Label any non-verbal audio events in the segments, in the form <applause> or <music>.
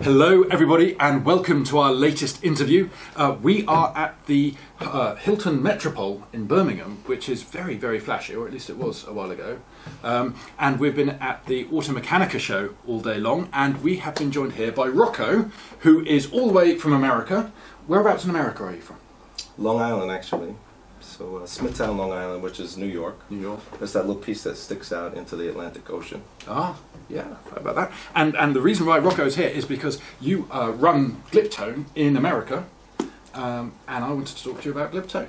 Hello, everybody, and welcome to our latest interview. Uh, we are at the uh, Hilton Metropole in Birmingham, which is very, very flashy, or at least it was a while ago. Um, and we've been at the Automechanika show all day long, and we have been joined here by Rocco, who is all the way from America. Whereabouts in America are you from? Long Island, actually. So uh, Smithtown, Long Island, which is New York. New York. There's that little piece that sticks out into the Atlantic Ocean. Ah, yeah, about that? And and the reason why Rocco's here is because you uh, run Gliptone in America, um, and I wanted to talk to you about Gliptone.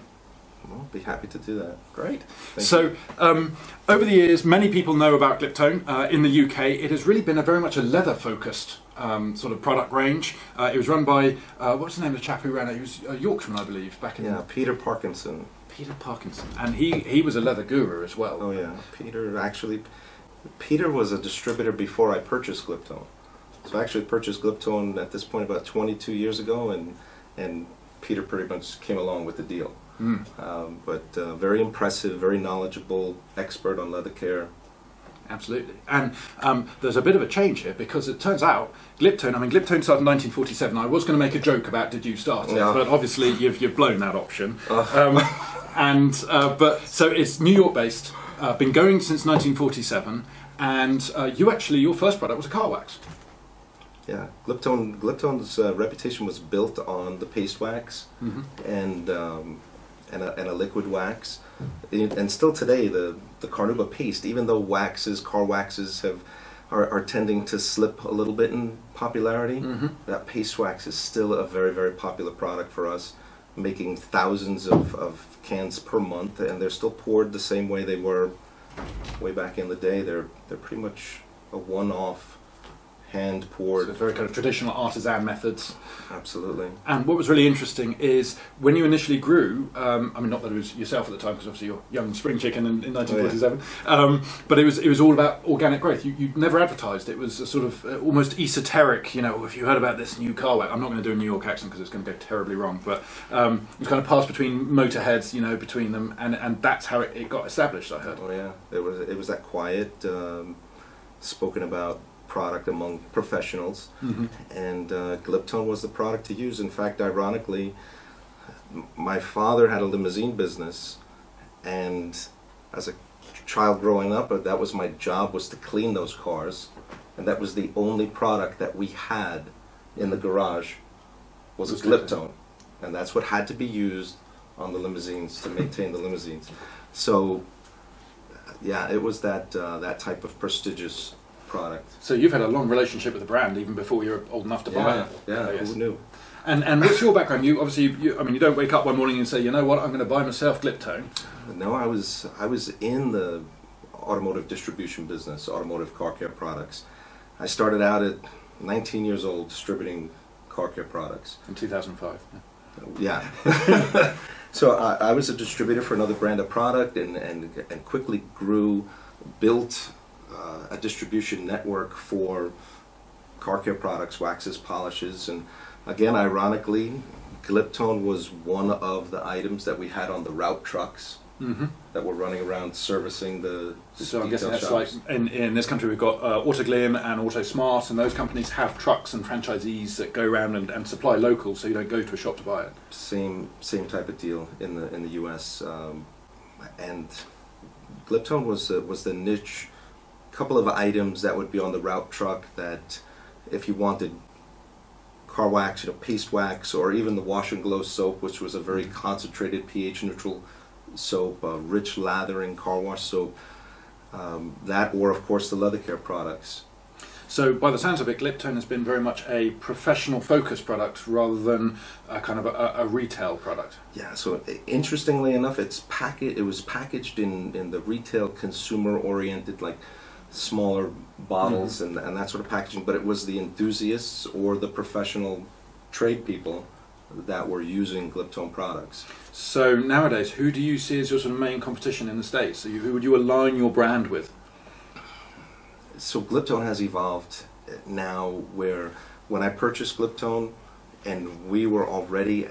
I'll be happy to do that. Great. Thank so, um, over the years, many people know about Gliptone. Uh, in the UK, it has really been a very much a leather-focused um, sort of product range. Uh, it was run by uh, what's the name of the chap who ran it? He was a Yorkshireman, I believe, back in Yeah, Peter Parkinson. Peter Parkinson, and he he was a leather guru as well. Oh yeah, Peter actually. Peter was a distributor before I purchased Gliptone. So I actually purchased Gliptone at this point about 22 years ago, and and Peter pretty much came along with the deal. Mm. Um, but uh, very impressive, very knowledgeable, expert on leather care. Absolutely. And um, there's a bit of a change here because it turns out Gliptone, I mean, Gliptone started in 1947. I was going to make a joke about did you start it, Yeah. but obviously you've, you've blown that option. Uh. Um, and, uh, but, so it's New York based, uh, been going since 1947, and uh, you actually, your first product was a car wax. Yeah, Gliptone. Gliptone's uh, reputation was built on the paste wax Mhm. and um, and, a, and a liquid wax, and still today the the Carnauba paste, even though waxes, car waxes have are, are tending to slip a little bit in popularity. Mhm. That paste wax is still a very very popular product for us, making thousands of, of cans per month, and they're still poured the same way they were way back in the day. They're they're pretty much a one-off, hand So poured. very kind of traditional artisan methods. Absolutely. And what was really interesting is when you initially grew, um, I mean, not that it was yourself at the time, because obviously you're young spring chicken in, in 1947, um, but it was it was all about organic growth. You, you never advertised. It was a sort of uh, almost esoteric. You know, if you heard about this new car, I'm not going to do a New York accent because it's going to go terribly wrong. But um, it was kind of passed between motorheads, you know, between them, and, and that's how it, it got established. I heard. Oh yeah, it was it was that quiet, um, spoken about product among professionals, hmm and uh, Gliptone was the product to use. In fact, ironically, m- my father had a limousine business, and as a child growing up, that was my job was to clean those cars, and that was the only product that we had in the garage was Was. Gliptone, and that's what had to be used on the limousines to maintain the limousines. So, yeah, it was that uh, that type of prestigious product. So you've had a long relationship with the brand even before you were old enough to buy it. yeah, I guess. who knew? And and what's your background? You obviously, you, I mean, you don't wake up one morning and say, you know what, I'm going to buy myself Gliptone. No, I was I was in the automotive distribution business, automotive car care products. I started out at 19 years old distributing car care products. in 2005. Yeah. <laughs> so I, I was a distributor for another brand of product and, and, and quickly grew, built uh, a distribution network for car care products, waxes, polishes, and again, ironically, Gliptone was one of the items that we had on the route trucks Mm-hmm. that were running around servicing the, the So I'm guessing that's shops. like in, in this country we've got uh, Autoglym and AutoSmart, and those companies have trucks and franchisees that go around and, and supply local, so you don't go to a shop to buy it. same same type of deal in the in the U.S. Um, and Gliptone was uh, was the niche couple of items that would be on the route truck that if you wanted car wax, you know, paste wax, or even the wash and glow soap, which was a very concentrated pH neutral soap, uh, rich lathering car wash soap. Um, that, or of course, the leather care products. So by the sounds of it, Gliptone has been very much a professional focused product rather than a kind of a, a retail product. Yeah, so interestingly enough, it's packet. It was packaged in, in the retail consumer oriented, like smaller bottles mm-hmm. and, and that sort of packaging. But it was the enthusiasts or the professional trade people that were using Gliptone products. So nowadays, who do you see as your sort of main competition in the States? So you, who would you align your brand with? So Gliptone has evolved now where when I purchased Gliptone and we were already,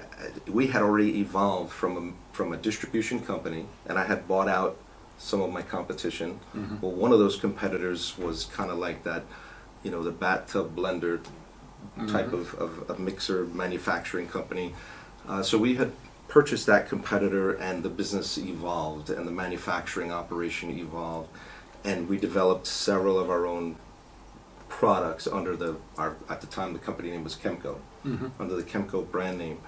we had already evolved from a, from a distribution company and I had bought out some of my competition. Mhm. Well, one of those competitors was kind of like that, you know, the bathtub blender type of, of, of mixer manufacturing company. Uh, so we had purchased that competitor, and the business evolved, and the manufacturing operation evolved, and we developed several of our own products under the our at the time the company name was Chemco, Mhm. under the Chemco brand name.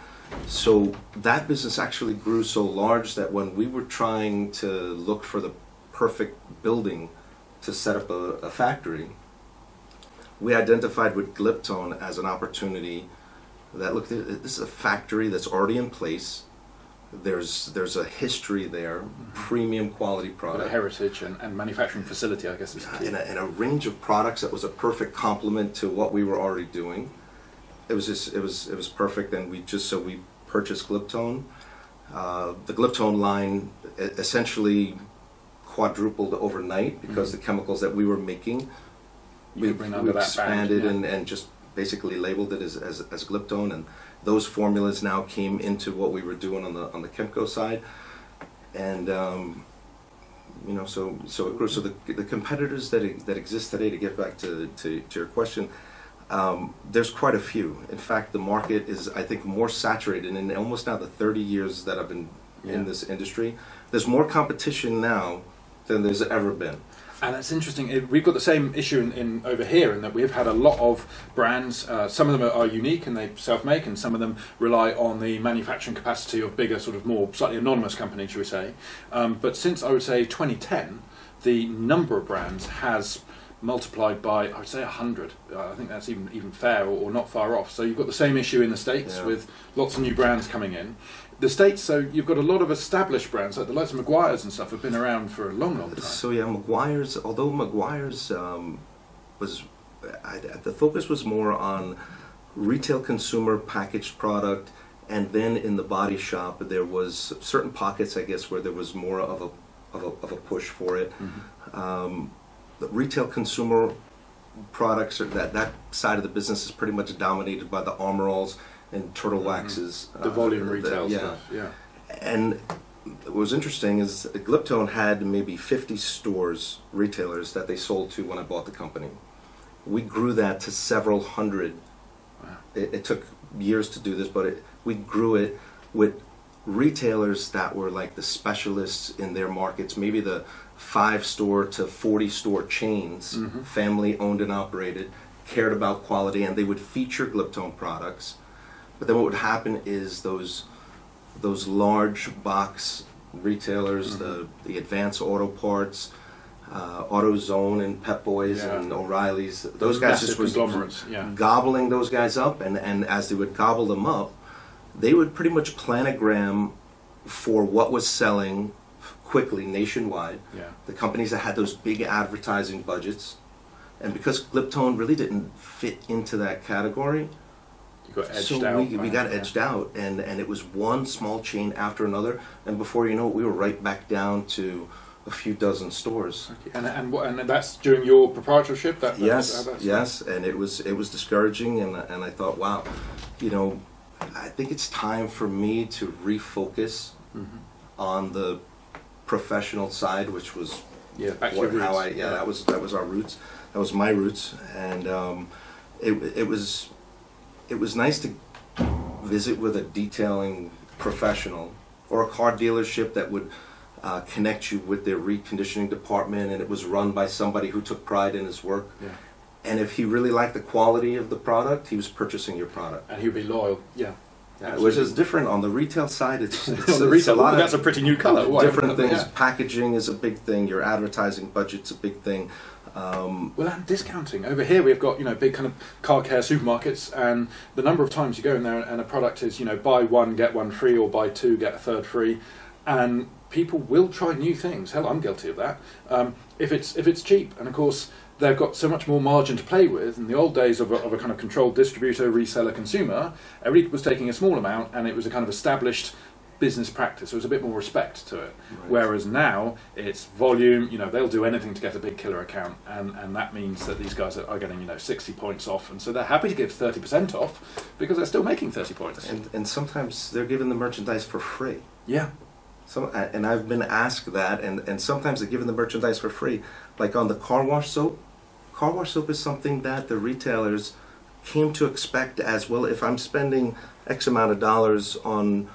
So that business actually grew so large that when we were trying to look for the perfect building to set up a, a factory, we identified with Gliptone as an opportunity that look this is a factory that's already in place. There's there's a history there, premium quality product heritage and, and manufacturing facility, I guess is key. and a, and a range of products that was a perfect complement to what we were already doing. It was just it was it was perfect, and we just so we purchased Gliptone. Uh, the Gliptone line essentially quadrupled overnight because the chemicals that we were making Mm-hmm. You we, bring we expanded yeah. and, and just basically labeled it as, as, as Gliptone, and those formulas now came into what we were doing on the on the Chemco side, and um, you know, so so of course, so the the competitors that that exist today. To get back to to, to your question, um, there's quite a few. In fact, the market is I think more saturated. In almost now the 30 years that I've been Yeah. in this industry, there's more competition now than there's ever been. And that's interesting. It, we've got the same issue in, in over here in that we've had a lot of brands. Uh, some of them are, are unique and they self-make, and some of them rely on the manufacturing capacity of bigger, sort of more slightly anonymous companies, should we say? Um, but since I would say 2010, the number of brands has multiplied by I would say 100. Uh, I think that's even even fair or, or not far off. So you've got the same issue in the states Yeah. with lots of new brands coming in. The states, so you've got a lot of established brands like the likes of Meguiar's and stuff have been around for a long, long time. So yeah, Meguiar's. Although Meguiar's um, was, I, the focus was more on retail consumer packaged product, and then in the body shop there was certain pockets, I guess, where there was more of a of a, of a push for it. Um, the retail consumer products or that that side of the business is pretty much dominated by the Armor Alls and Turtle Waxes. the uh, volume the- retail yeah. stuff. Yeah. And what was interesting is Gliptone had maybe 50 stores, retailers that they sold to when I bought the company. We grew that to several hundred. Wow. It, it took years to do this, but it, we grew it with retailers that were like the specialists in their markets, maybe the five store to 40 store chains, Mhm. family owned and operated, cared about quality, and they would feature Gliptone products. But then what would happen is those those large box retailers, the the Advance Auto Parts, uh, AutoZone, and Pep Boys Yeah. and O'Reilly's. Those guys Massive just was yeah. gobbling those guys up, and and as they would gobble them up, they would pretty much planogram for what was selling quickly nationwide. Yeah. The companies that had those big advertising budgets, and because Gliptone really didn't fit into that category, got edged so out. we, we got yeah. edged out, and, and it was one small chain after another, and before you know it, we were right back down to a few dozen stores. Okay. And and what, and that's during your proprietorship. That, that's Yes, how that's- yes, and it was it was discouraging, and and I thought, wow, you know, I think it's time for me to refocus Mhm. on the professional side, which was Yeah. What, how. I yeah, that was that was our roots. That was my roots, and um, it it was it was nice to visit with a detailing professional or a car dealership that would uh, connect you with their reconditioning department, and it was run by somebody who took pride in his work. Yeah. And if he really liked the quality of the product, he was purchasing your product. And he'd be loyal. Yeah. Yeah, which is different on the retail side. It's, <laughs> it's, On the it's retail, a lot that's a pretty new colour. Ooh, I haven't different things. yeah. Packaging is a big thing. Your advertising budget's a big thing. Um, Well, and discounting. Over here, we've got you know big kind of car care supermarkets, and the number of times you go in there and a product is you know buy one get one free or buy two get a third free, and people will try new things. Hell, I'm guilty of that. Um, if it's if it's cheap, and of course they've got so much more margin to play with. In the old days of a, of a kind of controlled distributor, reseller, consumer, everybody was taking a small amount, and it was a kind of established business practice. There was a bit more respect to it. Whereas now it's volume. You know, they'll do anything to get a big killer account, and, and that means that these guys are, are getting you know sixty points off, and so they're happy to give thirty percent off because they're still making thirty points. and, and sometimes they're giving the merchandise for free. yeah, Some, and I've been asked that, and, and sometimes they're giving the merchandise for free. Like on the car wash soap, car wash soap is something that the retailers came to expect as well. If I'm spending X amount of dollars on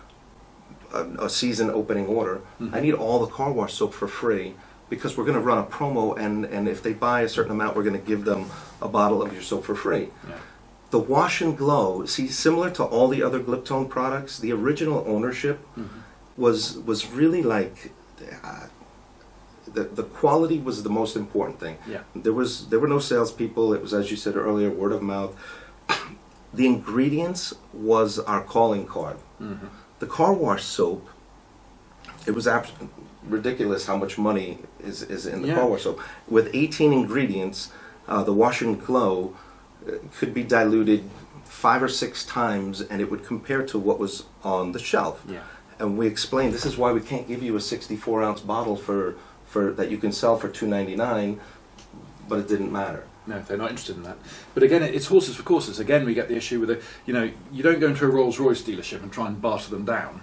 a, a season opening order, Mhm. I need all the car wash soap for free because we're going to run a promo, and and if they buy a certain amount, we're going to give them a bottle of your soap for free. Yeah. The wash and glow, see, similar to all the other Gliptone products, the original ownership Mhm. was was really like uh, the the quality was the most important thing. Yeah. There was there were no salespeople. It was as you said earlier, word of mouth. <clears throat> The ingredients was our calling card. Mhm. The car wash soap. It was abs- ridiculous how much money is, is in the Yeah. car wash soap. With 18 ingredients, uh, the wash and glow uh, could be diluted five or six times, and it would compare to what was on the shelf Yeah. and we explained this is why we can't give you a 64 ounce bottle for, for that you can sell for 2.99 but it didn't matter No, they're not interested in that. But again, it's horses for courses. Again, we get the issue with the, you know, you don't go into a Rolls Royce dealership and try and barter them down.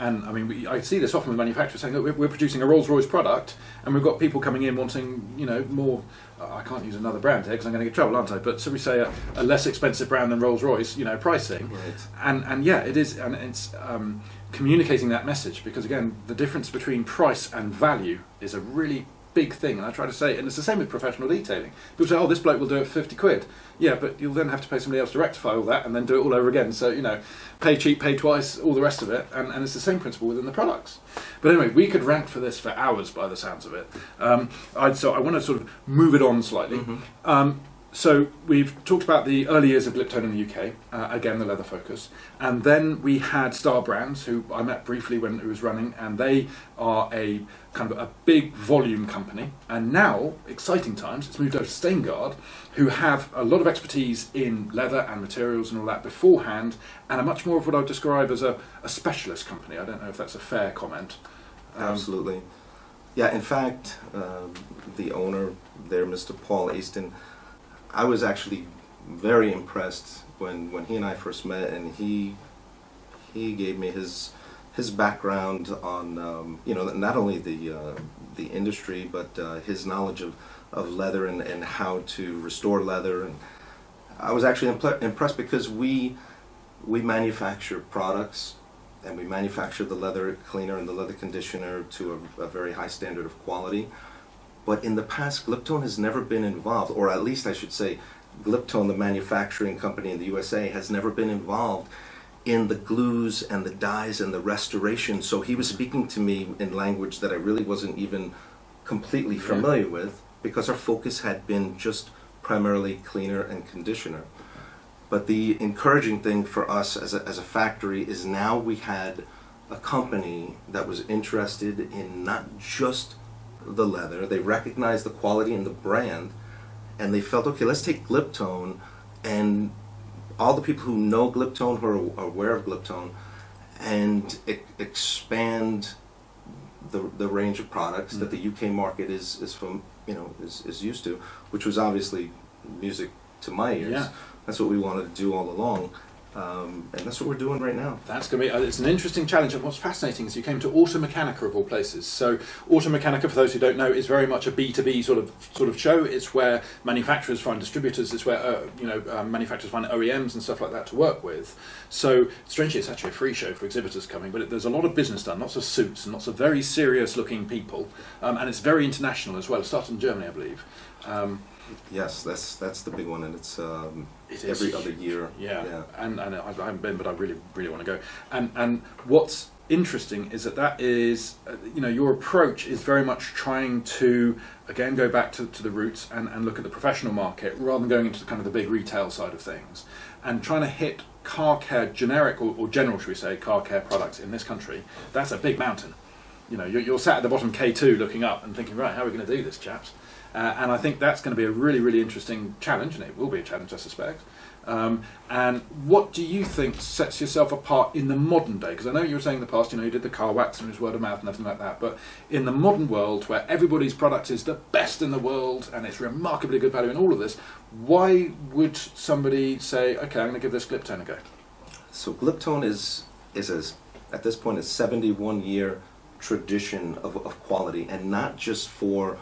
And I mean, we, I see this often with manufacturers saying, "Look, we're, producing a Rolls Royce product, and we've got people coming in wanting, you know, more." Uh, I can't use another brand here because I'm going to get trouble, aren't I? But so we say a, a less expensive brand than Rolls Royce, you know, pricing. Right. And and yeah, it is, and it's um, communicating that message because again, the difference between price and value is a really big thing. And I try to say, and it's the same with professional detailing. People say, "Oh, this bloke will do it for fifty quid." Yeah, but you'll then have to pay somebody else to rectify all that and then do it all over again. So you know, pay cheap, pay twice, all the rest of it, and, and it's the same principle within the products. But anyway, we could rant for this for hours by the sounds of it. Um, I'd, so I want to sort of move it on slightly. Mhm. Um, so we've talked about the early years of Gliptone in the UK, uh, again the leather focus, and then we had Star Brands, who I met briefly when it was running, and they are a kind of a big volume company. And now, exciting times, it's moved over to Staingard, who have a lot of expertise in leather and materials and all that beforehand, and are much more of what I would describe as a, a specialist company. I don't know if that's a fair comment. Um, absolutely yeah in fact um, the owner there mr paul aston i was actually very impressed when when he and i first met and he he gave me his his background on um, you know not only the uh, the industry but uh, his knowledge of, of leather and, and how to restore leather and I was actually impl- impressed because we we manufacture products and we manufacture the leather cleaner and the leather conditioner to a, a very high standard of quality. But in the past, Gliptone has never been involved, or at least I should say, Gliptone, the manufacturing company in the USA, has never been involved in the glues and the dyes and the restoration. So he was speaking to me in language that I really wasn't even completely Yeah. familiar with because our focus had been just primarily cleaner and conditioner. But the encouraging thing for us as a, as a factory is now we had a company that was interested in not just the leather, they recognized the quality and the brand, and they felt, okay, let's take Gliptone and all the people who know Gliptone, who are aware of Gliptone, and e- expand the, the range of products that the mm-hmm. UK market is, is from you know is, is used to, which was obviously music to my ears. Yeah. That's what we wanted to do all along, um, and that's what we're doing right now. That's going to be, uh, it's an interesting challenge. And what's fascinating is you came to Automechanika of all places. So, Automechanika, for those who don't know, is very much a B2B sort of sort of show. It's where manufacturers find distributors, it's where, uh, you know, um, manufacturers find OEMs and stuff like that to work with. So, strangely, it's actually a free show for exhibitors coming, but it, there's a lot of business done, lots of suits and lots of very serious looking people. Um, and it's very international as well. It started in Germany, I believe. Um, Yes, that's that's the big one, and it's um, It every other year. Yeah, yeah. and and I I haven't been, but I really really want to go. And and what's interesting is that that is, uh, you know, your approach is very much trying to again go back to, to the roots and, and look at the professional market rather than going into the, kind of the big retail side of things, and trying to hit car care generic or, or general, should we say, car care products in this country. That's a big mountain. You know, you're, you're sat at the bottom K2 looking up and thinking, right, how are we going to do this, chaps? Uh, and I think that's going to be a really, really interesting challenge, and it will be a challenge, I suspect. Um, and what do you think sets yourself apart in the modern day? Because I know you were saying in the past, you know, you did the car wax and it was word of mouth and everything like that. But in the modern world, where everybody's product is the best in the world and it's remarkably good value in all of this, why would somebody say, okay, I'm going to give this Gliptone a go? So Gliptone is is as at this point a 71 year tradition of, of quality, and not just for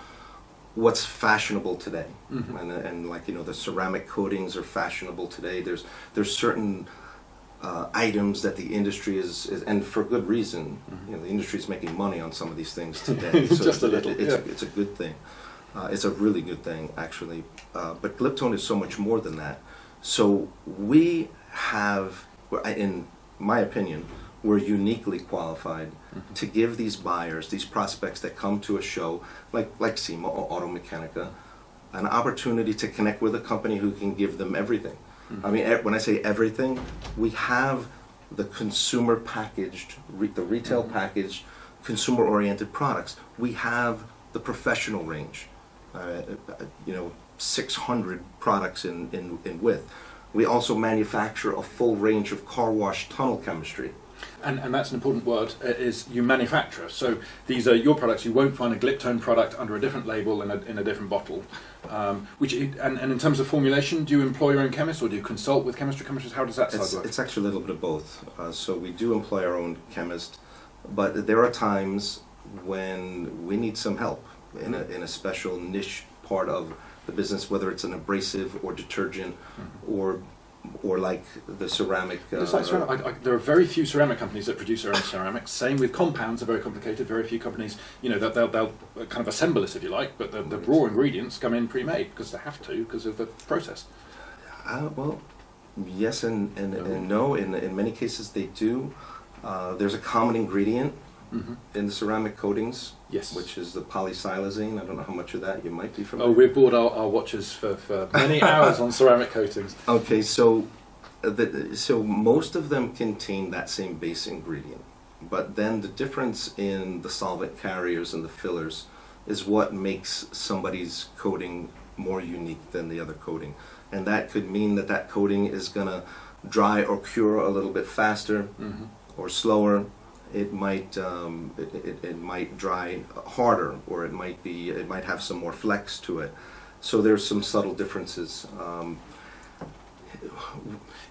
what's fashionable today, Mhm. and and like you know the ceramic coatings are fashionable today. There's there's certain uh, items that the industry is, is, and for good reason. Mhm. You know, the industry is making money on some of these things <laughs> today. Just a it- little, it's, yeah. it's a good thing. Uh, it's a really good thing, actually. Uh, but Gliptone is so much more than that. So we have, in my opinion, we're uniquely qualified Mm-hmm. to give these buyers, these prospects that come to a show like like SEMA or Automechanika, an opportunity to connect with a company who can give them everything. Mm-hmm. I mean, when I say everything, we have the consumer packaged, re- the retail Mhm. packaged, consumer-oriented products. We have the professional range, uh, you know, 600 products in, in, in width. We also manufacture a full range of car wash tunnel chemistry. And, and that's an important word, uh, is you manufacture. So these are your products. You won't find a Gliptone product under a different label in a, in a different bottle. Um, which it, and, and in terms of formulation, do you employ your own chemists or do you consult with chemistry chemists? How does that It's, side work? it's actually a little bit of both. Uh, so we do employ our own chemist, but there are times when we need some help in a, in a special niche part of the business, whether it's an abrasive or detergent or or like the ceramic. Uh, like ceramic. I, I, there are very few ceramic companies that produce their own ceramics. Same with compounds; are very complicated. Very few companies, you know, they'll, they'll, they'll kind of assemble it if you like, but the, the raw ingredients come in pre-made because they have to because of the process. Uh, well, yes and, and, and no. In, in many cases, they do. Uh, there's a common ingredient hmm in the ceramic coatings, Yes. which is the polysilazane. I don't know how much of that you might be familiar. oh, we've bought our, our watches for, for many <laughs> hours on ceramic coatings. Okay, so uh, the, so most of them contain that same base ingredient, but then the difference in the solvent carriers and the fillers is what makes somebody's coating more unique than the other coating, and that could mean that that coating is gonna dry or cure a little bit faster hmm or slower. It might um, it, it, it might dry harder, or it might be it might have some more flex to it. So there's some subtle differences. Um,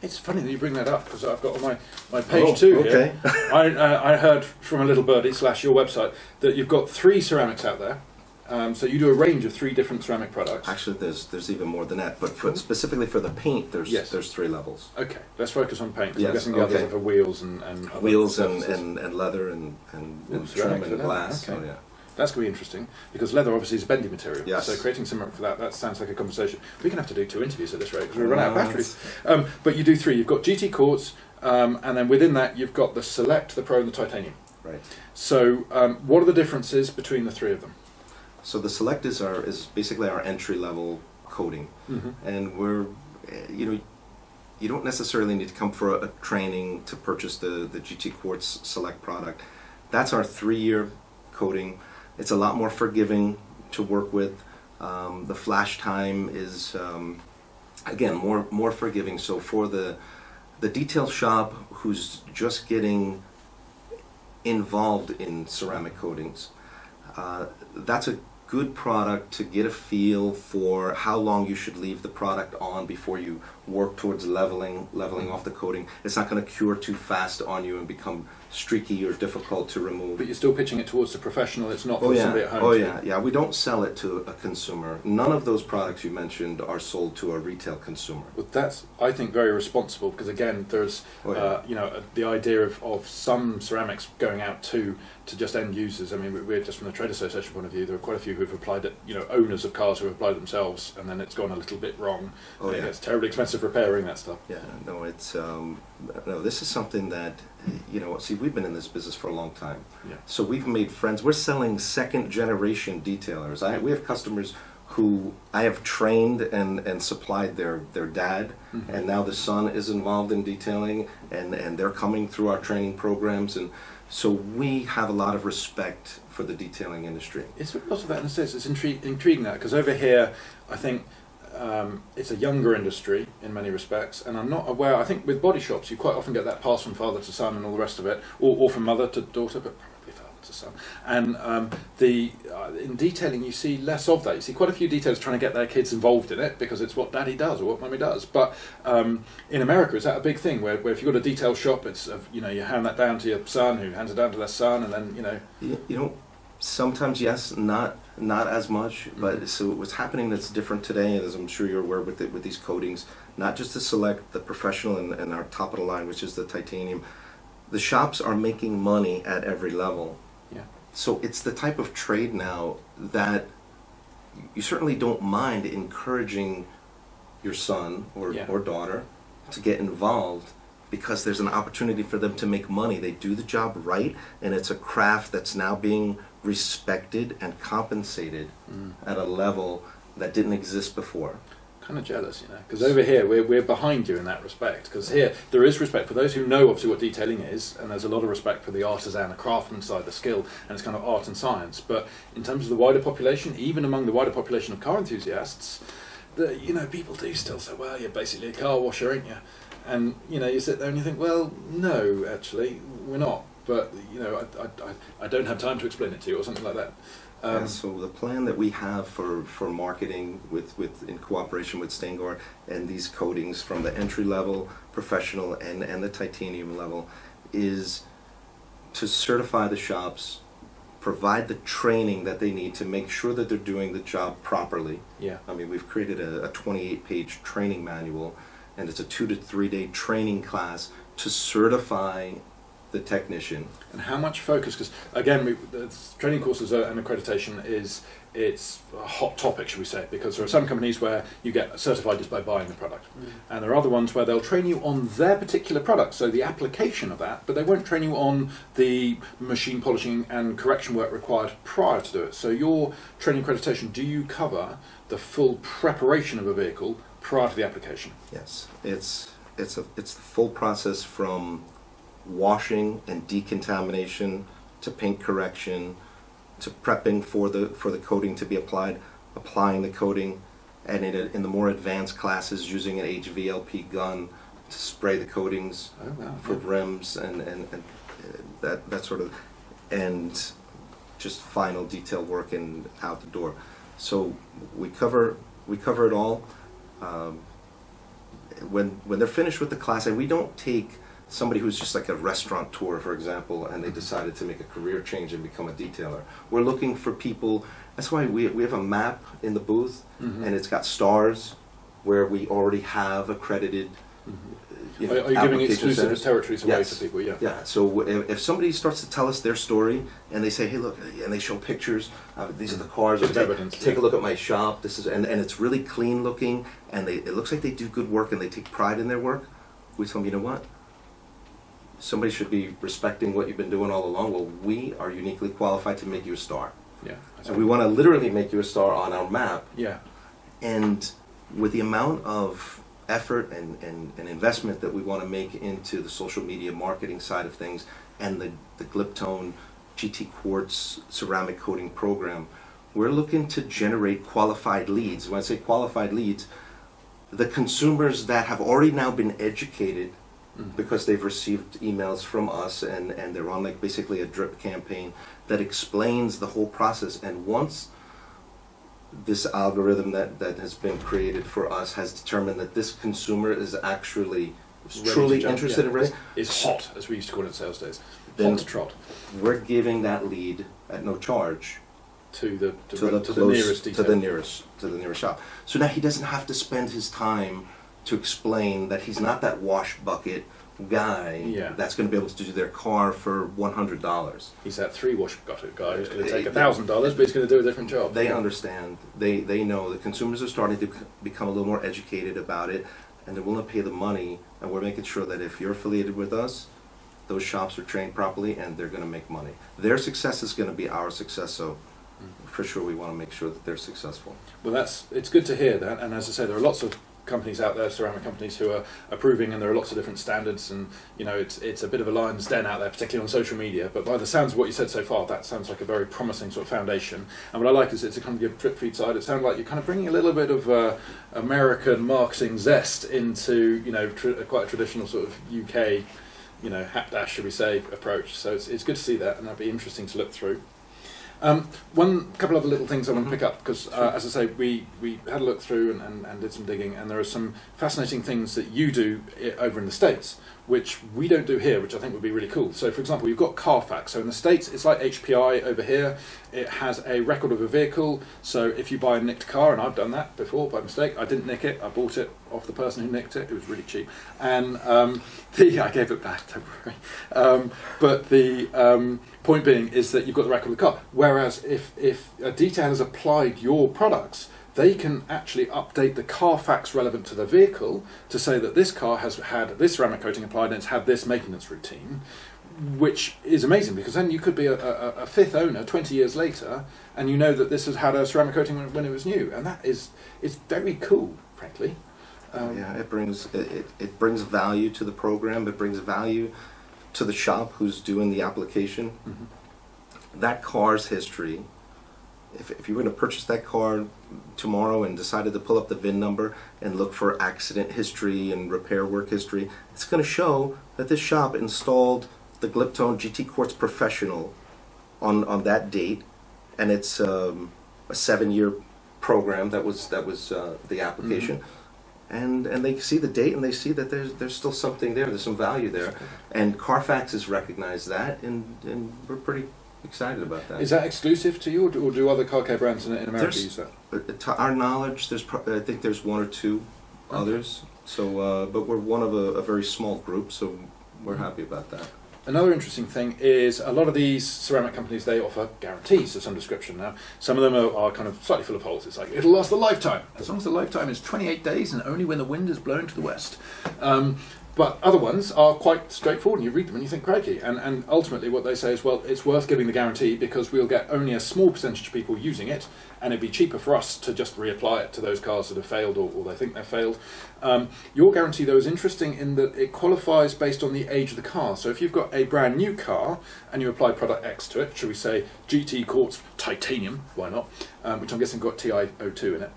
It's funny that you bring that up because I've got on my, my page Oh, two okay. here. I, uh, I heard from a little birdie slash your website that you've got three ceramics out there. Um, so you do a range of three different ceramic products. Actually, there's there's even more than that. But for, specifically for the paint, there's Yes. there's three levels: Okay, let's focus on paint. 'cause I'm Yes, guessing the others okay. are for wheels and, and wheels and, and, and leather and and, Ooh, and ceramic trim and glass. okay. Oh yeah. That's going to be interesting because leather obviously is a bendy material. Yes. So creating ceramic for that, that sounds like a conversation. We're going to have to do two interviews at this rate because we run out of batteries. Um, but you do three. You've got GT quartz, um, and then within that you've got the Select, the Pro, and the Titanium. Right. So um, what are the differences between the three of them? So the select is our is basically our entry level coating, Mm-hmm. and we're you know you don't necessarily need to come for a, a training to purchase the the GT Quartz Select product. That's our three year coating. It's a lot more forgiving to work with. Um, the flash time is um, again more more forgiving. So for the the detail shop who's just getting involved in ceramic coatings, uh, that's a good product to get a feel for how long you should leave the product on before you work towards leveling leveling off the coating. It's not going to cure too fast on you and become streaky or difficult to remove. But you're still pitching it towards the professional. It's not for Oh yeah, somebody at home. oh yeah, yeah. We don't sell it to a consumer. None of those products you mentioned are sold to a retail consumer. Well, that's I think very responsible because again, there's Oh, yeah. uh, you know uh, the idea of, of some ceramics going out to to just end users. I mean, we- we're just from the trade association point of view. There are quite a few who've applied it. You know, owners of cars who have applied themselves, and then it's gone a little bit wrong. Oh, and yeah. it's terribly expensive repairing that stuff. Yeah, no, it's um, no. This is something that you know. See, we've been in this business for a long time, Yeah. so we've made friends. We're selling second generation detailers. I, we have customers who I have trained and, and supplied their, their dad, Mhm. and now the son is involved in detailing, and, and they're coming through our training programs, and so we have a lot of respect for the detailing industry. It's a lot of that in a sense. It's intri- intriguing that because over here, I think um, it's a younger industry in many respects, and I'm not aware. I think with body shops, you quite often get that pass from father to son and all the rest of it, or, or from mother to daughter, but to son. And um, the uh, in detailing, you see less of that. You see quite a few detailers trying to get their kids involved in it because it's what daddy does or what mummy does. But um, in America, is that a big thing where, where if you've got a detail shop, it's uh, you know you hand that down to your son, who hands it down to their son, and then you know You, you know, sometimes yes, not not as much, but so what's happening that's different today, and as I'm sure you're aware with the, with these coatings, not just to select the professional and, and our top of the line, which is the titanium, the shops are making money at every level. So it's the type of trade now that you certainly don't mind encouraging your son or, Yeah. or daughter to get involved because there's an opportunity for them to make money. They do the job right, and it's a craft that's now being respected and compensated Mm. at a level that didn't exist before. Kind of jealous, you know, because over here we're, we're behind you in that respect. Because here there is respect for those who know obviously what detailing is, and there's a lot of respect for the artisan, the craftsman side, the skill, and it's kind of art and science. But in terms of the wider population, even among the wider population of car enthusiasts, the, you know, people do still say, well, you're basically a car washer, ain't you? And you know, you sit there and you think, well, no, actually, we're not. But you know, I, I, I- I don't have time to explain it to you, or something like that. Um, and so the plan that we have for, for marketing with, with in cooperation with Staingard and these coatings from the entry level, professional, and, and the titanium level is to certify the shops, provide the training that they need to make sure that they're doing the job properly. yeah. I mean, we've created a, a 28 page training manual, and it's a two to three day training class to certify the technician. And how much focus? Because again, we, the training courses and accreditation is it's a hot topic, should we say? Because there are some companies where you get certified just by buying the product, mm. and there are other ones where they'll train you on their particular product, so the application of that, but they won't train you on the machine polishing and correction work required prior to do it. So your training accreditation, do you cover the full preparation of a vehicle prior to the application? Yes, it's it's a it's the full process from washing and decontamination to paint correction to prepping for the for the coating to be applied, applying the coating, and in, a, in the more advanced classes using an HVLP gun to spray the coatings Oh wow! for rims and, and, and uh, that that sort of and just final detail work and out the door. So we cover we cover it all. Um, when when they're finished with the class, and we don't take somebody who's just like a restaurateur, for example, and they decided to make a career change and become a detailer. We're looking for people. That's why we we have a map in the booth, Mhm. and it's got stars where we already have accredited. Mhm. You Are, know, are you giving exclusive centers. territories away Yes. to people? Yeah. Yeah, so if, if somebody starts to tell us their story and they say, hey, look, and they show pictures, uh, these are the cars, Just take, evidence, take yeah. a look at my shop, this is, and, and it's really clean looking, and they, it looks like they do good work and they take pride in their work, we tell them, you know what? Somebody should be respecting what you've been doing all along. Well, we are uniquely qualified to make you a star. Yeah. And we want to literally make you a star on our map Yeah. and with the amount of effort and, and, and investment that we want to make into the social media marketing side of things and the, the Gliptone GT Quartz ceramic coating program, we're looking to generate qualified leads. When I say qualified leads, the consumers that have already now been educated Because they've received emails from us and, and they're on like basically a drip campaign that explains the whole process. And once this algorithm that, that has been created for us has determined that this consumer is actually Ready truly jump, interested yeah. in risk, It's hot, as we used to call it in sales days. Then- hot to trot we're giving that lead at no charge to the to, to the, the, to the nearest to the nearest to the nearest shop. So now he doesn't have to spend his time to explain that he's not that wash bucket guy Yeah. that's going to be able to do their car for one hundred dollars. He's that three wash bucket guy who's going to take a thousand dollars, but he's going to do a different job. They understand. They they know the consumers are starting to become a little more educated about it, and they're willing to pay the money. And we're making sure that if you're affiliated with us, those shops are trained properly, and they're going to make money. Their success is going to be our success. So, mm. for sure, we want to make sure that they're successful. Well, that's it's good to hear that. And as I say, there are lots of companies out there, ceramic companies, who are approving, and there are lots of different standards. And you know, it's it's a bit of a lion's den out there, particularly on social media. But by the sounds of what you said so far, that sounds like a very promising sort of foundation. And what I like is it's a kind of your drip feed side. It sounds like you're kind of bringing a little bit of uh, American marketing zest into you know quite a traditional sort of UK. You know, hapdash, should we say, approach. So it's, it's good to see that, and that'd be interesting to look through. Um, one couple other little things I want to pick up because, uh, as I say, we, we had a look through and, and, and did some digging, and there are some fascinating things that you do over in the states, which we don't do here, which I think would be really cool. So, for example, you've got Carfax. So in the States, it's like HPI over here. It has a record of a vehicle. So if you buy a nicked car, and I've done that before by mistake, I didn't nick it. I bought it off the person who nicked it. It was really cheap, and um, <laughs> the I gave it back. Don't worry. Um, but the um, point being is that you've got the record of the car. Whereas if if a detail has applied your products they can actually update the Carfax relevant to the vehicle to say that this car has had this ceramic coating applied and it's had this maintenance routine, which is amazing because then you could be a, a, a fifth owner 20 years later and you know that this has had a ceramic coating when, when it was new, and that is is very cool, frankly. Um, yeah, it brings it, it, brings value to the program. It brings value to the shop who's doing the application. Mm-hmm. That car's history if, if you were going to purchase that car tomorrow and decided to pull up the VIN number and look for accident history and repair work history, it's going to show that this shop installed the Gliptone GT Quartz Professional on, on that date, and it's um, a seven-year program that was that was uh, the application. Mm-hmm. And, and they see the date and they see that there's there's still something there, there's some value there, and Carfax has recognized that, and, and we're pretty excited about that. Is that exclusive to you, or do, or do other car care brands in, in America there's, use that? Uh, to our knowledge, there's pro- I think there's one or two okay. others. So, uh, but we're one of a, a, very small group, so we're happy about that. Another interesting thing is a lot of these ceramic companies they offer guarantees of some description. Now, some of them are, are, kind of slightly full of holes. It's like it'll last a lifetime as long as the lifetime is 28 days and only when the wind is blowing to the west. Um, but other ones are quite straightforward, and you read them and you think, crikey. And, and ultimately, what they say is, well, it's worth giving the guarantee because we'll get only a small percentage of people using it, and it'd be cheaper for us to just reapply it to those cars that have failed or, or they think they've failed. Um, your guarantee, though, is interesting in that it qualifies based on the age of the car. So if you've got a brand new car and you apply product X to it, should we say GT Quartz Titanium, why not? Um, which I'm guessing got TiO2 in it.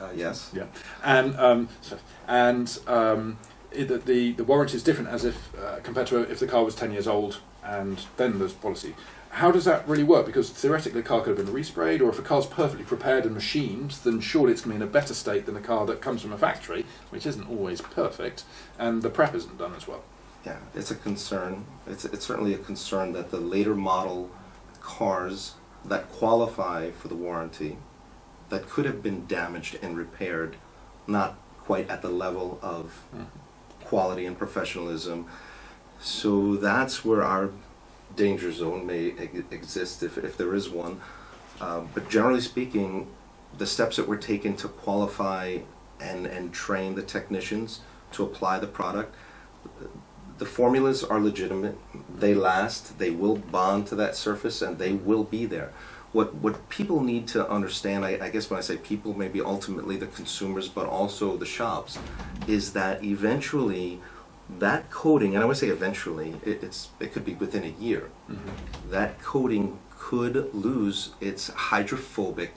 Uh, yes. Yeah. And, um, so, and um, the, the, the warranty is different as if uh, compared to if the car was 10 years old and then there's policy. How does that really work? Because theoretically, the car could have been resprayed, or if a car's perfectly prepared and machined, then surely it's going to be in a better state than a car that comes from a factory, which isn't always perfect, and the prep isn't done as well. Yeah, it's a concern. It's, it's certainly a concern that the later model cars that qualify for the warranty that could have been damaged and repaired, not quite at the level of mm quality and professionalism. So that's where our danger zone may exist if, if there is one. Uh, but generally speaking, the steps that were taken to qualify and, and train the technicians to apply the product, the formulas are legitimate. They last, they will bond to that surface, and they will be there. What, what people need to understand, I, I guess when I say people, maybe ultimately the consumers, but also the shops, is that eventually that coating, and I would say eventually, it, it's it could be within a year. Mm-hmm. That coating could lose its hydrophobic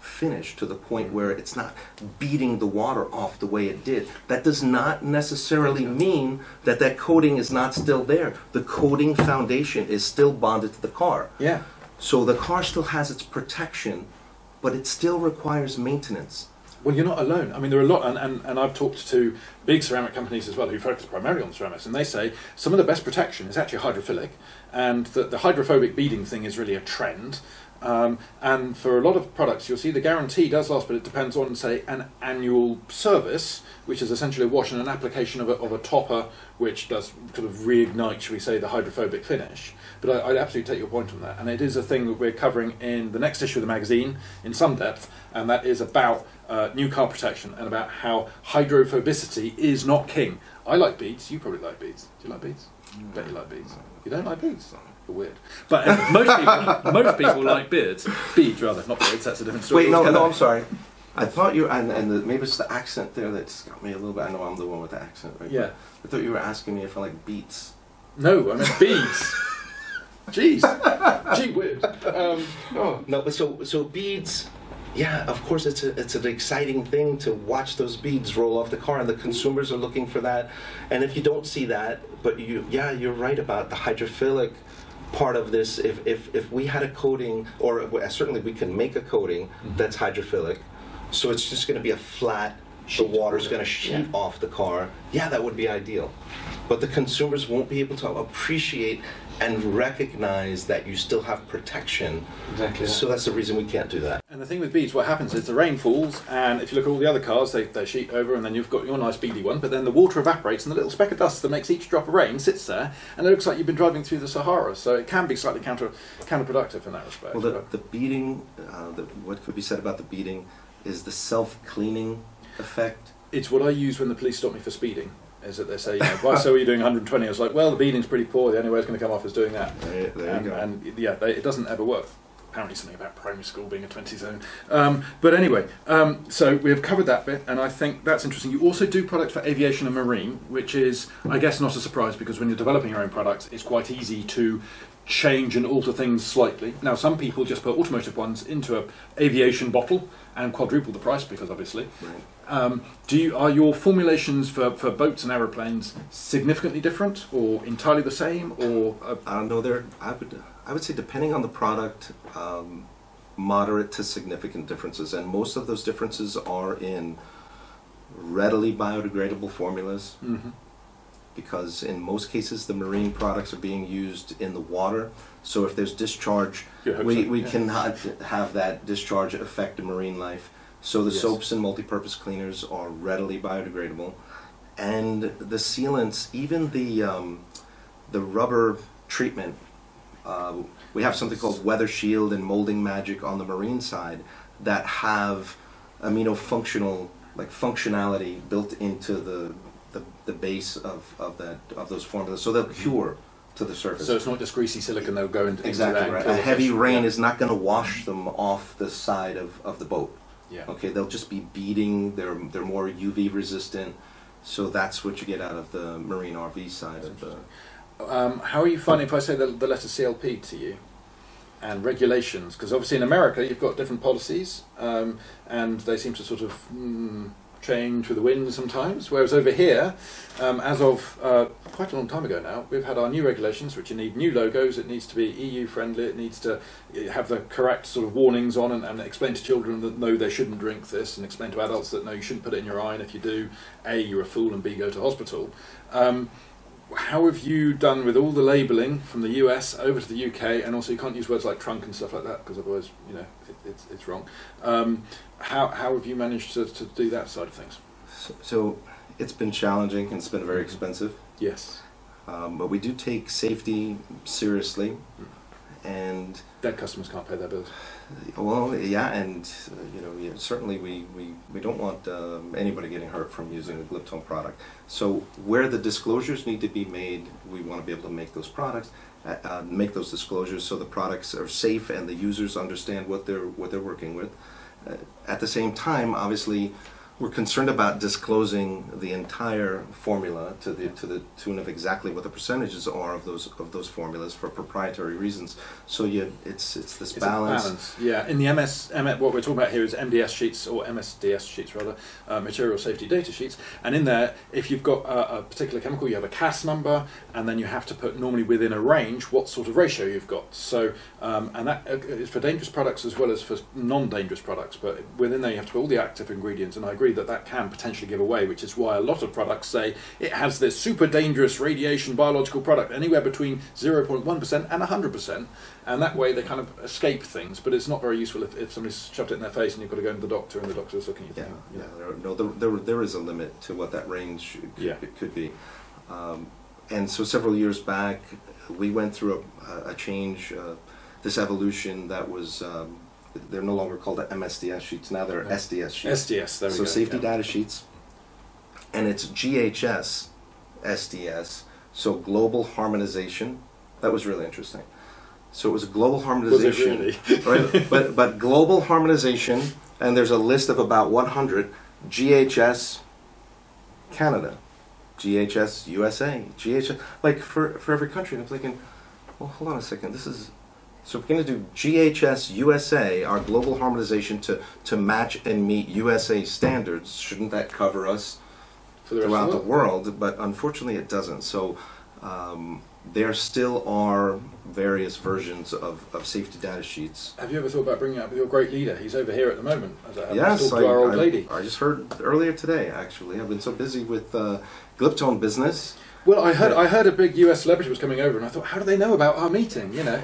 finish to the point where it's not beating the water off the way it did. That does not necessarily mean that that coating is not still there. The coating foundation is still bonded to the car. Yeah. So the car still has its protection, but it still requires maintenance. Well, you're not alone. I mean, there are a lot, and, and, and I've talked to big ceramic companies as well who focus primarily on ceramics, and they say some of the best protection is actually hydrophilic, and that the hydrophobic beading thing is really a trend. Um, and for a lot of products, you'll see the guarantee does last, but it depends on, say, an annual service, which is essentially a wash and an application of a, of a topper, which does sort of reignite, shall we say, the hydrophobic finish. But I, would absolutely take your point on that. And it is a thing that we're covering in the next issue of the magazine in some depth, and that is about uh, new car protection and about how hydrophobicity is not king. I like beads. You probably like beads. Do you like beads? I bet you like beads. You don't like beads? You're weird. But uh, most people, most people like beards. Beads rather, not beards. That's a different story. Wait, no, no, I'm sorry. I thought you and, and the, maybe it's the accent there that's got me a little bit. I know I'm the one with the accent, right? Yeah. I thought you were asking me if I like beats. No, I meant beads. Jeez, gee whiz. Um, oh. No, but so so beads yeah, of course, it's a, it's an exciting thing to watch those beads roll off the car, and the consumers are looking for that. And if you don't see that, but you, yeah, you're right about the hydrophilic part of this. If if if we had a coating, or certainly we can make a coating mm-hmm. that's hydrophilic, so it's just going to be a flat. The water's going to sheet yeah. off the car. Yeah, that would be ideal. but the consumers won't be able to appreciate and recognize that you still have protection. Exactly. So that's the reason we can't do that. And the thing with beads, what happens is the rain falls, and if you look at all the other cars, they, they sheet over, and then you've got your nice beady one, but then the water evaporates, and the little speck of dust that makes each drop of rain sits there, and it looks like you've been driving through the Sahara. So it can be slightly counter counterproductive in that respect. Well, the, but- the beading, uh, the, what could be said about the beading is the self-cleaning effect. it's what I use when the police stop me for speeding. Is that they say, you know, why so are you doing 120? I was like, well, the beading's pretty poor. The only way it's going to come off is doing that. There, there and, you go. and yeah, they, it doesn't ever work. Apparently, something about primary school being a 20 zone. Um, but anyway, um, so we've covered that bit, and I think that's interesting. You also do products for aviation and marine, which is, I guess, not a surprise because when you're developing your own products, it's quite easy to change and alter things slightly. Now, some people just put automotive ones into a aviation bottle and quadruple the price because obviously. right. Um, do you, are your formulations for, for boats and aeroplanes significantly different, or entirely the same, or uh, I don't know. There, I would, I would say, depending on the product, um, moderate to significant differences, and most of those differences are in readily biodegradable formulas. mhm. because in most cases the marine products are being used in the water. So if there's discharge, hope we, we yeah. cannot have that discharge affect the marine life. So the Yes. soaps and multi-purpose cleaners are readily biodegradable, and the sealants, even the um, the rubber treatment. Uh, we have something called Weather Shield and Molding Magic on the marine side that have amino functional like functionality built into the the, the base of, of that of those formulas, so they'll cure to the surface. so it's not just greasy silicon they'll go into into exactly and right. A the heavy rain Yeah. is not going to wash them off the side of, of the boat. Yeah. Okay, they'll just be beading. They're they're more UV resistant, so that's what you get out of the marine RV side of the. Um, how are you finding if I say the, the letter CLP to you and regulations? Because obviously in America you've got different policies um, and they seem to sort of mm, change with the wind sometimes. Whereas over here, um, as of uh, quite a long time ago now, we've had our new regulations which you need new logos, it needs to be EU friendly, it needs to uh, have the correct sort of warnings on and, and explain to children that no, they shouldn't drink this and explain to adults that no, you shouldn't put it in your eye and if you do, A, you're a fool and B, go to hospital. Um, how have you done with all the labelling from the US over to the UK, and also you can't use words like trunk and stuff like that because otherwise, you know, it, it's, it's wrong. Um, how, how have you managed to, to do that side of things? So, so it's been challenging and it's been very expensive, Yes, um, but we do take safety seriously, and dead customers can't pay their bills. Well, yeah, and uh, you know, yeah, certainly we, we, we don't want um, anybody getting hurt from using a Gliptone product. So where the disclosures need to be made, we want to be able to make those products, uh, uh, make those disclosures so the products are safe and the users understand what they're what they're working with. Uh, at the same time, obviously, we're concerned about disclosing the entire formula to the to the tune of exactly what the percentages are of those of those formulas for proprietary reasons. So you, it's it's this It's balance. balance. Yeah, in the MS, M- what we're talking about here is MDS sheets or MSDS sheets rather, uh, material safety data sheets. And in there, if you've got a, a particular chemical, you have a CAS number, and then you have to put normally within a range what sort of ratio you've got. So, um, and that uh, for dangerous products as well as for non-dangerous products. But within there, you have to put all the active ingredients. And I agree that that can potentially give away, which is why a lot of products say it has this super dangerous radiation biological product, anywhere between 0.1% and 100%. And that way they kind of escape things, but it's not very useful if, if somebody's shoved it in their face and you've got to go to the doctor and the doctor's looking at you. Yeah, thinking, you yeah. know, There, no, there, there, there is a limit to what that range could, Yeah. could be. Um, and so several years back, we went through a, a change, uh, this evolution that was, um, they're no longer called the MSDS sheets, now they're. SDS sheets. SDS, there we so go. safety yeah. data sheets, and it's GHS SDS, so global harmonization. That was really interesting. So it was global Was it harmonization really? <laughs> right? But but global harmonization, and there's a list of about 100 GHS Canada, GHS USA, GHS like for for every country. And I'm thinking, well, hold on a second. This is so we're going to do GHS USA, our global harmonization to to match and meet USA standards. Shouldn't that cover us For the throughout the world? But unfortunately, it doesn't. So. Um, there still are various versions of, of safety data sheets Have you ever thought about bringing up with your great leader? He's over here at the moment. As I Yes, talked to our old I, lady. I just heard earlier today. Actually, I've been so busy with uh, Gliptone business. Well, I heard I heard a big US celebrity was coming over, and I thought, how do they know about our meeting? You know,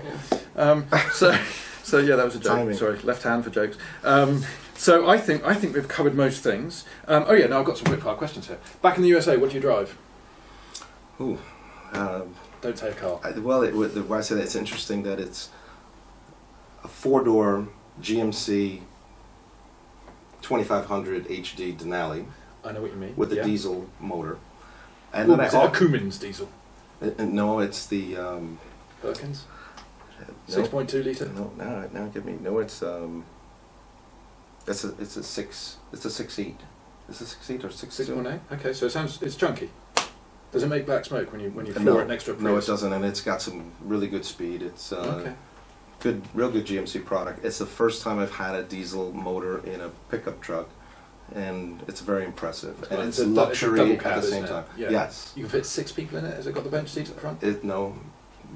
um, so <laughs> so yeah, that was a joke. Timing. Sorry, left hand for jokes. Um, so I think I think we've covered most things. Um, oh yeah, now I've got some quick fire questions here. Back in the USA, what do you drive? Ooh. Um, Don't say a car. I, well, it, the- why I say that it's interesting that it's a four-door GMC 2500 HD Denali I know what you mean. with a yeah. diesel motor, and Ooh, then I is it a Cummins diesel? uh, uh, no, it's the um, Perkins, six point two liter. no, no, now give me no, it's um, it's a it's a six it's a six eight, it's a six eight or six Six two? point eight. Okay, so it sounds it's chunky. Does it make black smoke when you when you Uh, floor no, it next to a No, it doesn't, and it's got some really good speed. It's uh, Okay. good, real good GMC product. It's the first time I've had a diesel motor in a pickup truck, and it's very impressive. It's and it's, a du- it's a luxury at the same time. Yeah. Yes. You can fit six people in it. Has it got the bench seats at the front? It no,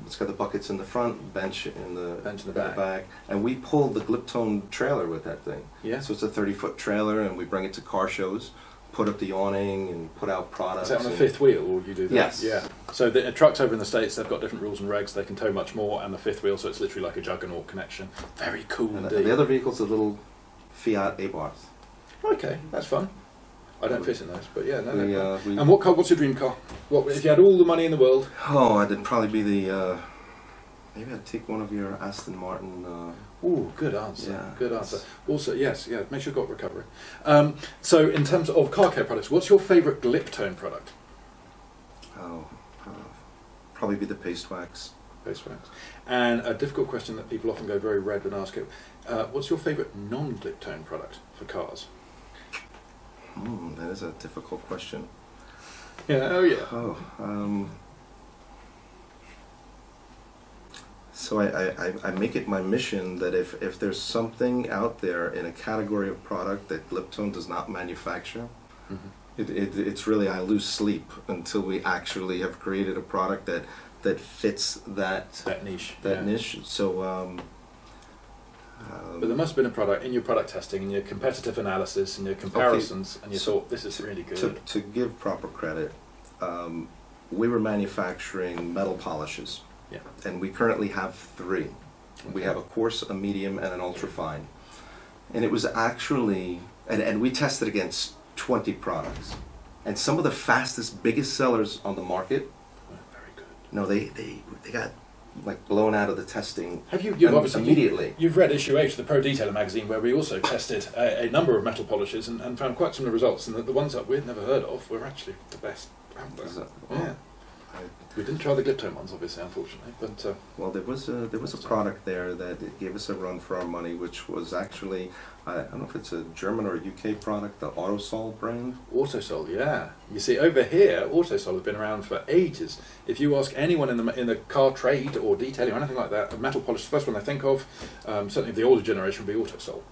it's got the buckets in the front, bench in the Bench in the back. and we pulled the Gliptone trailer with that thing. Yeah. So it's a 30 foot trailer, and we bring it to car shows, put up the awning, and put out products. Is that on a fifth wheel, or you do that? Yes. Yeah. So the uh, trucks over in the states, they've got different rules and regs. They can tow much more, and the fifth wheel, so it's literally like a juggernaut connection. Very cool And indeed. the other vehicle's a little Fiat Abarth. Okay, that's fun. I don't fit in those, but yeah, no, We, no. uh, And what car? What's your dream car? What if you had all the money in the world? Oh, I'd probably be the. Uh, maybe I'd take one of your Aston Martin. Uh, Ooh, good answer. Yeah. Good answer. Also, yes, yeah. Make sure you've got recovery. Um, so, in terms of car care products, what's your favourite Gliptone product? oh, uh, probably be the paste wax. Face wax. And a difficult question that people often go very red when asked it. Uh, what's your favourite non-Gliptone product for cars? Hmm, that is a difficult question. Yeah. Oh yeah. Oh, um, so I, I, I- I make it my mission that if, if there's something out there in a category of product that Gliptone does not manufacture, Mhm. it, it, it's really I lose sleep until we actually have created a product that that fits that That niche. that yeah. niche. So, um, But there must have been a product in your product testing, in your competitive analysis, in your comparisons, and you so thought this is really good. to, to give proper credit, um, we were manufacturing metal polishes, Yeah. and we currently have three. We have a coarse, a medium, and an ultra fine. And it was actually, and, and we tested against 20 products. And some of the fastest, biggest sellers on the market, Oh, very good. no, they, they, they got like blown out of the testing Have you? You've obviously immediately. You've read issue eight of the Pro Detailer magazine, where we also tested a, a number of metal polishes and, and found quite similar results. And the, the ones that we'd never heard of were actually the best out there. Is that- Yeah. I- We didn't try the Gliptone ones, obviously, unfortunately. But uh, Well, there was a there was a product there that it gave us a run for our money, which was actually I don't know if it's a German or a UK product, the Autosol brand. Autosol, yeah. You see, over here, Autosol has been around for ages. If you ask anyone in the in the car trade or detailing or anything like that, a metal polish, the first one they think of, um, certainly the older generation, would be Autosol.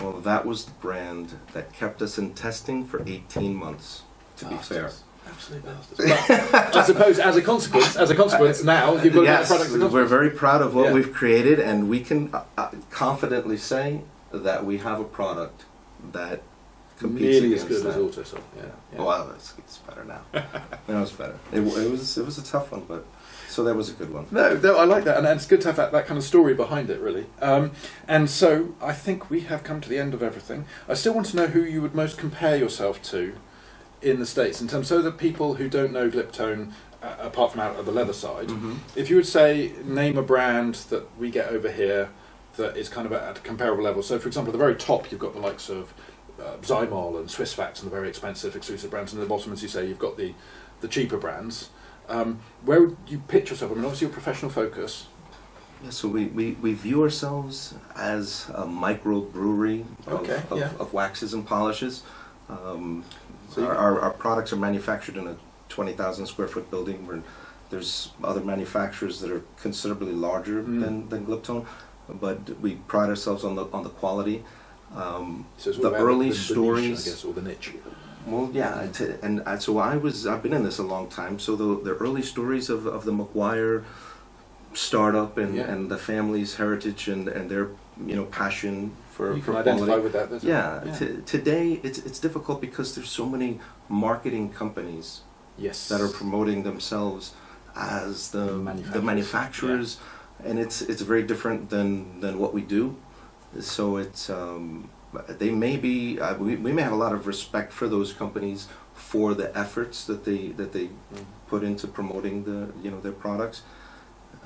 Well, that was the brand that kept us in testing for 18 months. To be fair, Bastards. Absolute bastards. But I suppose, as a consequence, as a consequence, now you've got a yes, product. as we're very proud of what Yeah. we've created, and we can uh, uh, confidently say that we have a product that competes nearly as good as that. Autosol. Yeah. yeah. Well, it's, it's better now. <laughs> no, it's better. It, it was it was a tough one, but so that was a good one. No, no, I like that, and it's good to have that, that kind of story behind it, really. Um, and so I think we have come to the end of everything. I still want to know who you would most compare yourself to in the states, in terms so that people who don't know Gliptone, uh, apart from out of the leather side, Mm-hmm. if you would say name a brand that we get over here that is kind of at a comparable level. So, for example, at the very top you've got the likes of uh, Zymol and Swissvax and the very expensive exclusive brands, and at the bottom, as you say, you've got the the cheaper brands. Um, where would you pitch yourself? I mean, obviously, your professional focus. Yeah, so we, we, we view ourselves as a micro brewery of, Okay, of, yeah. of waxes and polishes. Um, So our, our, our products are manufactured in a 20,000 square foot building where there's other manufacturers that are considerably larger Mm. than, than Gliptone, but we pride ourselves on the, on the quality. Um, So the early the, the stories. niche, I guess, or the niche. Well, yeah, t- and so I was. I've been in this a long time. So the the early stories of, of the Meguiar startup and, Yeah. and the family's heritage and, and their you know passion for you for can identify quality. with that. there's a- Yeah, T- today it's it's difficult because there's so many marketing companies Yes. that are promoting themselves as the Manufacturers. the manufacturers, and it's it's very different than than what we do. So it's um, they may be uh, we, we may have a lot of respect for those companies for the efforts that they that they Mm. put into promoting the you know their products.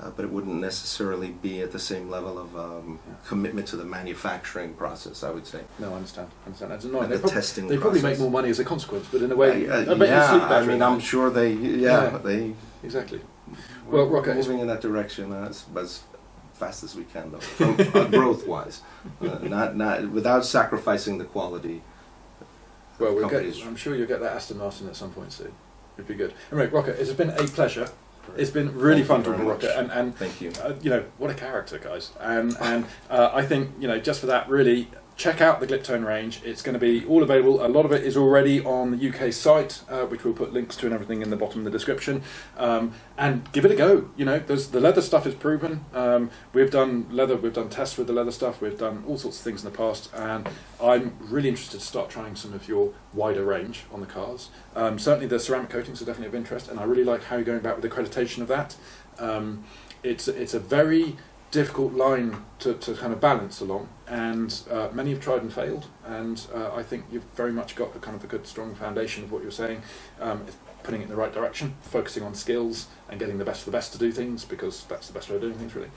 Uh, but it wouldn't necessarily be at the same level of um, Yeah. commitment to the manufacturing process. I would say. No, I understand. I understand. That's annoying. And the prob- testing they probably make more money as a consequence, but in a way, Uh, I yeah, I mean, I'm sure they, yeah, Yeah. they. Exactly. Well, Rocco, moving in that direction as, as fast as we can, though, <laughs> uh, growth-wise, uh, not not without sacrificing the quality. Well, we'll get, I'm sure you'll get that Aston Martin at some point soon. It'd be good. Anyway, Rocco, it's been a pleasure. It's been really Thank fun talking to Rocco, and, and Thank you. uh, you know what a character, guys. And and uh, I think you know just for that, really check out the Gliptone range. It's going to be all available. A lot of it is already on the UK site, uh, which we'll put links to and everything in the bottom of the description. Um, and give it a go. You know, the leather stuff is proven. Um, we've done leather. We've done tests with the leather stuff. We've done all sorts of things in the past, and I'm really interested to start trying some of your wider range on the cars. Um, certainly, the ceramic coatings are definitely of interest, and I really like how you're going about with the accreditation of that. Um, it's it's a very difficult line to, to kind of balance along, and uh, many have tried and failed. And uh, I think you've very much got a kind of a good, strong foundation of what you're saying. Um, putting it in the right direction, focusing on skills and getting the best of the best to do things because that's the best way of doing things, really.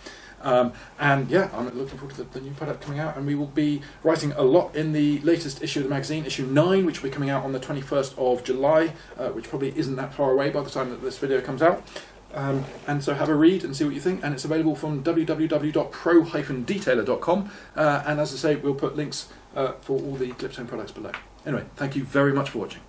Um, and yeah, I'm looking forward to the, the new product coming out, and we will be writing a lot in the latest issue of the magazine, issue nine, which will be coming out on the 21st of July, uh, which probably isn't that far away by the time that this video comes out. Um, and so have a read and see what you think. And it's available from www.pro-detailer.com. Uh, and as I say, we'll put links uh, for all the Gliptone products below. Anyway, thank you very much for watching.